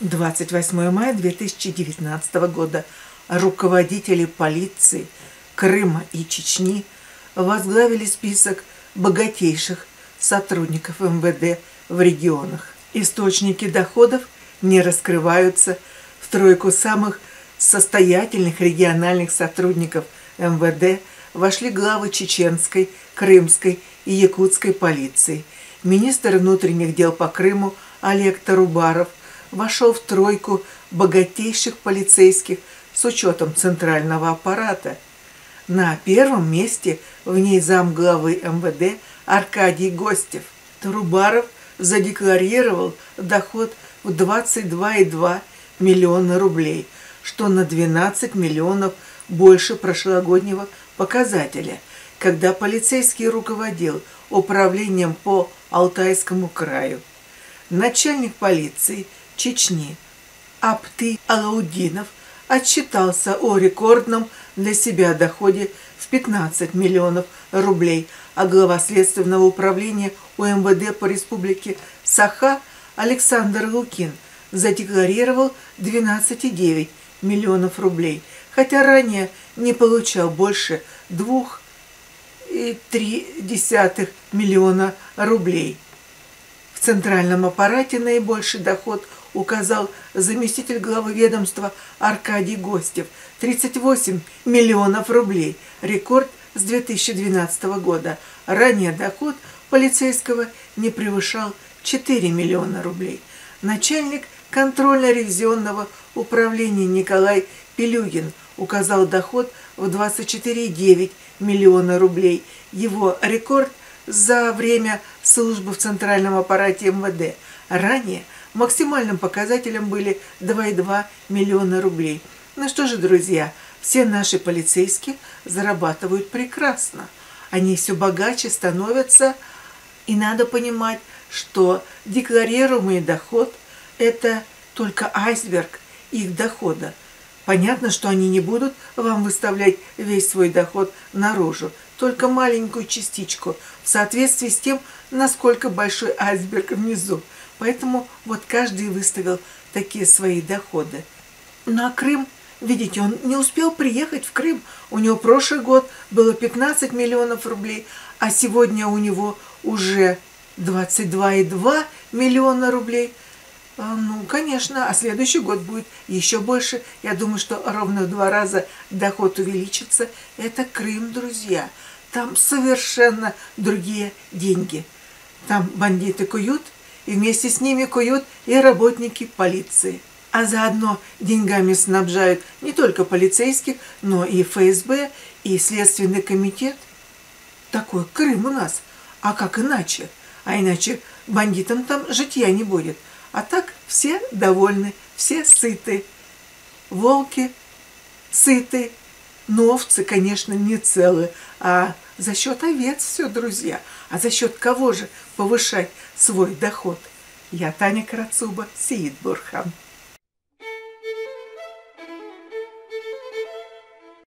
28 мая 2019 года руководители полиции Крыма и Чечни возглавили список богатейших сотрудников МВД в регионах. Источники доходов не раскрываются в тройку самых состоятельных региональных сотрудников МВД вошли главы чеченской, крымской и якутской полиции. Министр внутренних дел по Крыму Олег Тарубаров – вошел в тройку богатейших полицейских с учетом центрального аппарата. На первом месте в ней замглавы МВД Аркадий Гостев. Трубаров задекларировал доход в 22,2 миллиона рублей, что на 12 миллионов больше прошлогоднего показателя, когда полицейский руководил управлением по Алтайскому краю. Начальник полиции – Чечни Апты Алаудинов отчитался о рекордном для себя доходе в 15 миллионов рублей, а глава Следственного управления УМВД по республике Саха Александр Лукин задекларировал 12,9 миллионов рублей, хотя ранее не получал больше 2,3 миллиона рублей. В центральном аппарате наибольший доход – указал заместитель главы ведомства Аркадий Гостев. 38 миллионов рублей. Рекорд с 2012 года. Ранее доход полицейского не превышал 4 миллиона рублей. Начальник контрольно-ревизионного управления Николай Пелюгин указал доход в 24,9 миллиона рублей. Его рекорд за время службы в центральном аппарате МВД. Ранее – Максимальным показателем были 2,2 миллиона рублей. Ну что же, друзья, все наши полицейские зарабатывают прекрасно. Они все богаче становятся, и надо понимать, что декларируемый доход – это только айсберг их дохода. Понятно, что они не будут вам выставлять весь свой доход наружу, только маленькую частичку, в соответствии с тем, насколько большой айсберг внизу. Поэтому вот каждый выставил такие свои доходы. Ну а Крым, видите, он не успел приехать в Крым. У него прошлый год было 15 миллионов рублей, а сегодня у него уже 22,2 миллиона рублей. А, ну, конечно, а следующий год будет еще больше. Я думаю, что ровно в два раза доход увеличится. Это Крым, друзья. Там совершенно другие деньги. Там бандиты куют, и вместе с ними куют и работники полиции. А заодно деньгами снабжают не только полицейских, но и ФСБ, и Следственный комитет. Такой Крым у нас. А как иначе? А иначе бандитам там житья не будет. А так все довольны, все сыты. Волки сыты, но овцы, конечно, не целы, а за счет овец все, друзья. А за счет кого же повышать свой доход? Я Таня Карацуба, Сиит Бурхан.